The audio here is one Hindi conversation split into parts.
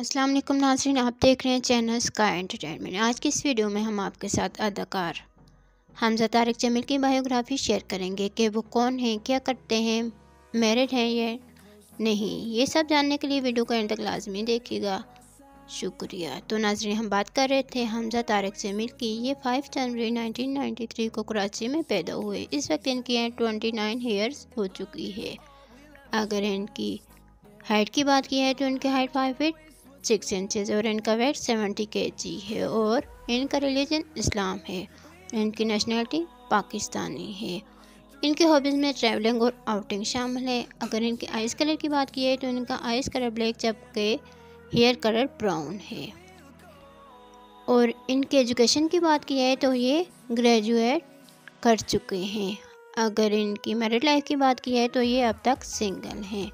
अस्सलाम वालेकुम नाजरीन, आप देख रहे हैं चैनल स्काई एंटरटेनमेंट। आज की इस वीडियो में हम आपके साथ अदाकार हमजा तारिक जमील की बायोग्राफी शेयर करेंगे कि वो कौन हैं, क्या करते हैं, मैरिड हैं या नहीं। ये सब जानने के लिए वीडियो को एंड तक लाजमी देखिएगा। शुक्रिया। तो नाजरीन, हम बात कर रहे थे हमजा तारिक जमील की। ये 5 जनवरी 1993 को कराची में पैदा हुए। इस वक्त इनकी ट्वेंटी नाइन ईयर्स हो चुकी है। अगर इनकी हाइट की बात की है तो इनकी height five feet six inches और इनका वेट सेवेंटी के जी है और इनका रिलीजन इस्लाम है। इनकी नेशनलिटी पाकिस्तानी है। इनके हॉबीज़ में ट्रैवलिंग और आउटिंग शामिल है। अगर इनके आइस कलर की बात की है तो इनका आइस कलर ब्लैक जबकि हेयर कलर ब्राउन है। और इनके एजुकेशन की बात की है तो ये ग्रेजुएट कर चुके हैं। अगर इनकी मैरिड लाइफ की बात की है तो ये अब तक सिंगल हैं।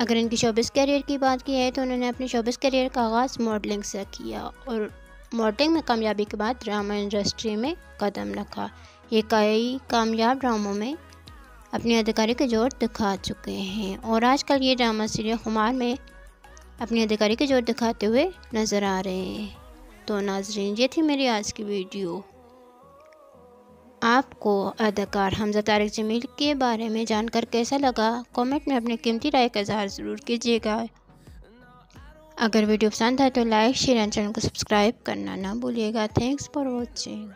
अगर इनकी शोबिस करियर की बात की है तो उन्होंने अपने शोबिस करियर का आगाज़ मॉडलिंग से किया और मॉडलिंग में कामयाबी के बाद ड्रामा इंडस्ट्री में कदम रखा। ये कई कामयाब ड्रामों में अपनी अधिकारी के ज़ोर दिखा चुके हैं और आजकल ये ड्रामा सीरियल खुमार में अपनी अधिकारी के ज़ोर दिखाते हुए नज़र आ रहे हैं। तो नाजरीन, ये थी मेरी आज की वीडियो आपको अदाकार हमजा तारक जमील के बारे में जानकर कैसा लगा? कमेंट में अपनी कीमती राय का इजहार ज़रूर कीजिएगा। अगर वीडियो पसंद आए तो लाइक, शेयर एंड चैनल को सब्सक्राइब करना ना भूलिएगा। Thanks for watching